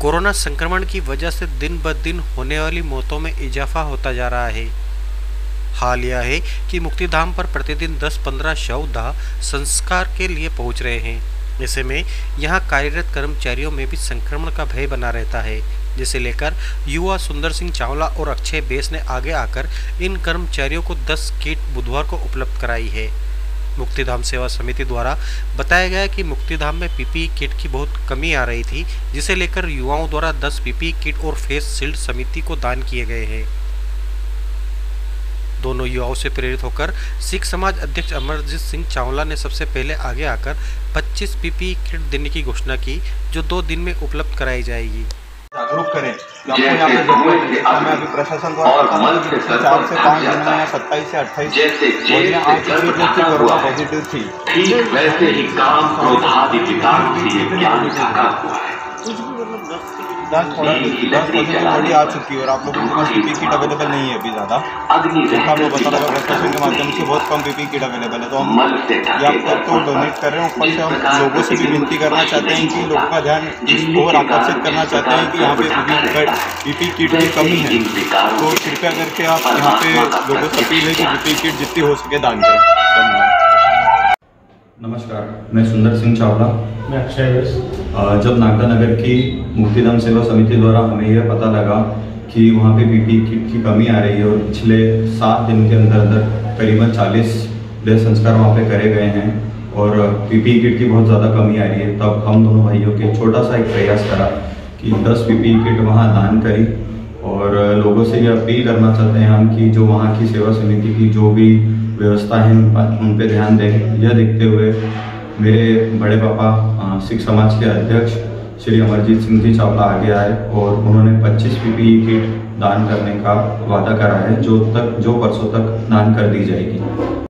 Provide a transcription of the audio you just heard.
Corona संक्रमण की वजह से दिन ब दिन होने वाली मौतों में इजाफा होता जा रहा है। हाल यह है कि मुक्तिधाम पर प्रतिदिन 10-15 शव दाह संस्कार के लिए पहुँच रहे हैं। ऐसे में यहाँ कार्यरत कर्मचारियों में भी संक्रमण का भय बना रहता है, जिसे लेकर युवा सुंदर सिंह चावला और अक्षय बेस ने आगे आकर इन कर्मचारियों को 10 किट बुधवार को उपलब्ध कराई है। मुक्तिधाम सेवा समिति द्वारा बताया गया कि मुक्तिधाम में पीपीई किट की बहुत कमी आ रही थी, जिसे लेकर युवाओं द्वारा 10 पीपीई किट और फेस शील्ड समिति को दान किए गए हैं। दोनों युवाओं से प्रेरित होकर सिख समाज अध्यक्ष अमरजीत सिंह चावला ने सबसे पहले आगे आकर 25 पीपीई किट देने की घोषणा की, जो दो दिन में उपलब्ध कराई जाएगी। जागरूक करें। आपको यहाँ ज़रूरत हमें अभी प्रशासन द्वारा चार से पाँच दिन में सत्ताईस से अट्ठाईस बोलियाँ जो कोरोना पॉजिटिव थी। वैसे ही काम क्रोधादि विकार से ज्ञान ढका हुआ है। दस पॉजिटिव बॉडी आ चुकी है और आप लोगों के पास पीपी किट अवेलेबल नहीं है अभी ज़्यादा अग्नि जैसा आपको पता लगा प्रशासन के माध्यम से बहुत कम पीपी किट अवेलेबल है तो हम ये आप सबको डोनेट कर रहे हैं ऊपर से हम लोगों से भी विनती करना चाहते हैं कि लोगों का ध्यान ओर आकर्षित करना चाहते हैं कि यहाँ पे पीपी किट की कमी है तो कृपया करके आप यहाँ पे लोगों से अपील है कि पीपी किट जितनी हो सके दान करें नमस्कार मैं सुंदर सिंह चावला। मैं अक्षय जब नागदा नगर की मुक्तिधाम सेवा समिति द्वारा हमें यह पता लगा कि वहाँ पे पीपी किट की कमी आ रही है और पिछले सात दिन के अंदर अंदर करीबन 40 देह संस्कार वहाँ पे करे गए हैं और पीपी किट की बहुत ज़्यादा कमी आ रही है। तब हम दोनों भाइयों के छोटा सा एक प्रयास करा कि 10 पीपी किट वहाँ दान करी और लोगों से ये अपील करना चाहते हैं हम कि जो वहाँ की सेवा समिति की जो भी व्यवस्था है, उन पर ध्यान दें। यह देखते हुए मेरे बड़े पापा सिख समाज के अध्यक्ष श्री अमरजीत सिंह जी चावला आगे आए और उन्होंने 25 पीपीई किट दान करने का वादा करा है, जो तक, जो परसों तक दान कर दी जाएगी।